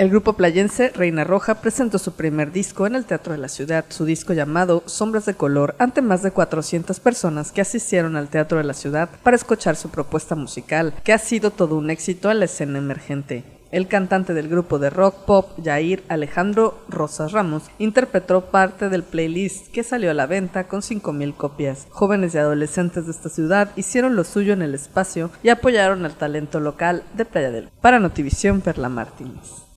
El grupo playense Reina Roja presentó su primer disco en el Teatro de la Ciudad. Su disco llamado Sombras de Color ante más de 400 personas que asistieron al Teatro de la Ciudad para escuchar su propuesta musical, que ha sido todo un éxito en la escena emergente. El cantante del grupo de rock pop Jair Alejandro Rosas Ramos interpretó parte del playlist que salió a la venta con 5.000 copias. Jóvenes y adolescentes de esta ciudad hicieron lo suyo en el espacio y apoyaron al talento local de Playa del. Para Notivisión, Perla Martínez.